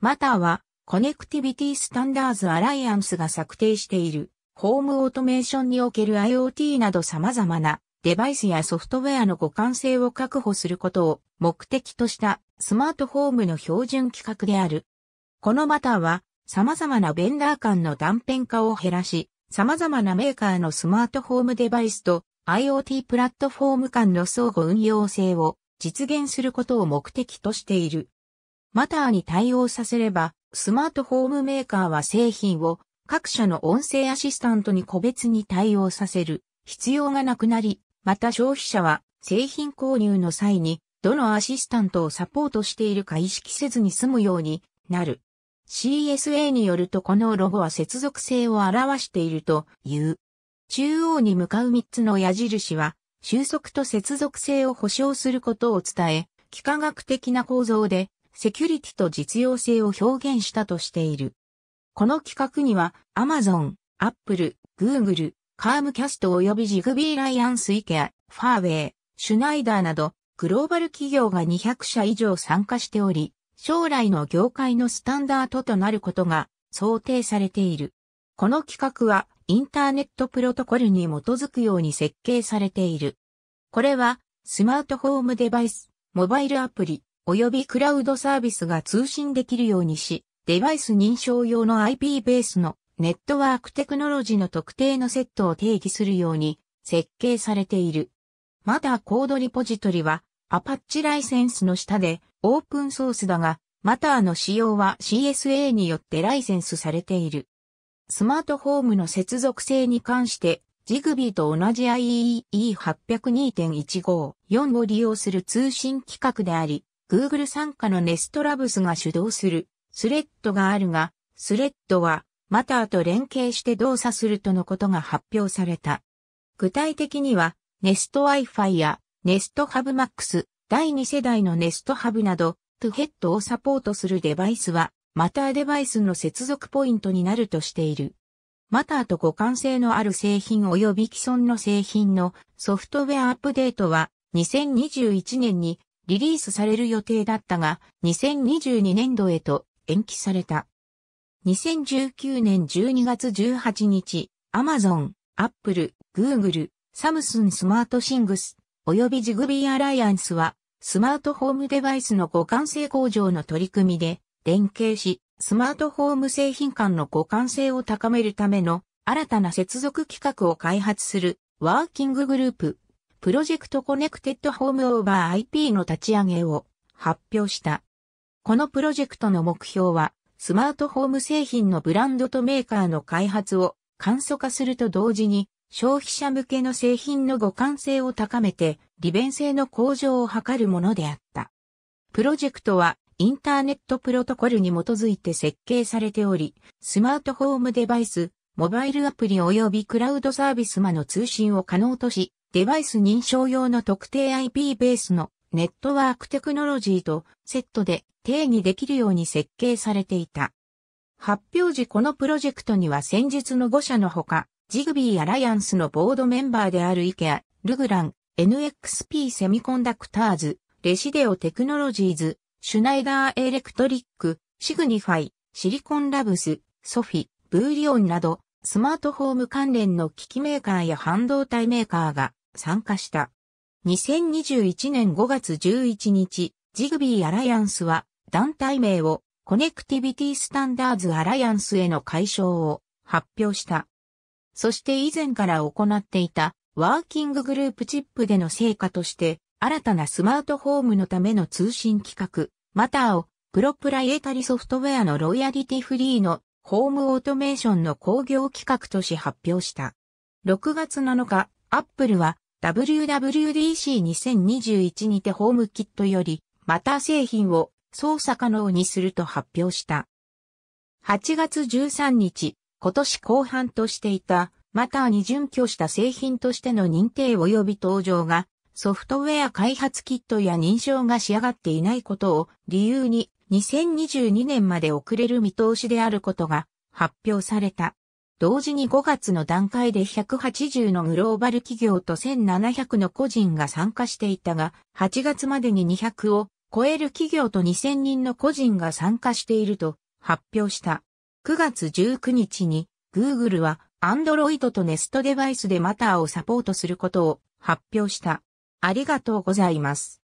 Matter は、 Connectivity Standards Alliance が策定している、ホームオートメーションにおける IoT など様々なデバイスやソフトウェアの互換性を確保することを目的としたスマートホームの標準規格である。この Matter は様々なベンダー間の断片化を減らし、様々なメーカーのスマートホームデバイスと IoT プラットフォーム間の相互運用性を実現することを目的としている。マターに対応させれば、スマートフォームメーカーは製品を各社の音声アシスタントに個別に対応させる必要がなくなり、また消費者は製品購入の際にどのアシスタントをサポートしているか意識せずに済むようになる。CSA によるとこのロゴは接続性を表しているという。中央に向かう3つの矢印は収束と接続性を保証することを伝え、幾何学的な構造でセキュリティと実用性を表現したとしている。この企画には Amazon、Apple、Google、カームキャスト及びジグビーライアンスイケア、ファーウェイ、シュナイダーなどグローバル企業が200社以上参加しており、将来の業界のスタンダードとなることが想定されている。この企画はインターネットプロトコルに基づくように設計されている。これはスマートフォームデバイス、モバイルアプリ、及びクラウドサービスが通信できるようにし、デバイス認証用の IP ベースのネットワークテクノロジーの特定のセットを定義するように設計されている。またコードリポジトリはアパッチライセンスの下でオープンソースだが、マターの使用は CSA によってライセンスされている。スマートフォームの接続性に関して、ジグビーと同じ IEE802.154 を利用する通信規格であり、Google 参加のネストラブスが主導するスレッドがあるが、スレッドはマターと連携して動作するとのことが発表された。具体的には、ネスト Wi-Fi やネストハブ Max、第2世代のネストハブなど、トゥヘッドをサポートするデバイスは、マターデバイスの接続ポイントになるとしている。マターと互換性のある製品及び既存の製品のソフトウェアアップデートは2021年にリリースされる予定だったが2022年度へと延期された。2019年12月18日、Amazon、Apple、Google、サムスンスマートシングス、及びジグビーアライアンスは、スマートフォームデバイスの互換性向上の取り組みで、連携し、スマートフォーム製品間の互換性を高めるための新たな接続規格を開発するワーキンググループ、プロジェクトコネクテッドホームオーバー IP の立ち上げを発表した。このプロジェクトの目標は、スマートフォーム製品のブランドとメーカーの開発を簡素化すると同時に、消費者向けの製品の互換性を高めて、利便性の向上を図るものであった。プロジェクトは、インターネットプロトコルに基づいて設計されており、スマートフォームデバイス、モバイルアプリ及びクラウドサービス間の通信を可能とし、デバイス認証用の特定 IP ベースのネットワークテクノロジーとセットで定義できるように設計されていた。発表時このプロジェクトには先述の5社のほか、 Zigbee Alliance のボードメンバーであるイケア、ルグラン、NXP セミコンダクターズ、レシデオテクノロジーズ、シュナイダーエレクトリック、シグニファイ、シリコンラブス、ソムフィ、ウーリアンなど、スマートホーム関連の機器メーカーや半導体メーカーが参加した。2021年5月11日、 Zigbee Alliance は団体名を Connectivity Standards Alliance への改称を発表した。そして以前から行っていたワーキンググループ CHIP での成果として新たなスマートホームのための通信規格、 Matter をプロプライエタリソフトウェアのロイヤリティフリーのホームオートメーションの工業規格とし発表した。6月7日、アップルは WWDC2021 にてホームキットより、また製品を操作可能にすると発表した。8月13日、今年後半としていた、またに準拠した製品としての認定及び登場が、ソフトウェア開発キットや認証が仕上がっていないことを理由に2022年まで遅れる見通しであることが発表された。同時に5月の段階で180のグローバル企業と1700の個人が参加していたが、8月までに200を超える企業と2000人の個人が参加していると発表した。9月19日に Google は Android と Nest デバイスでマターをサポートすることを発表した。ありがとうございます。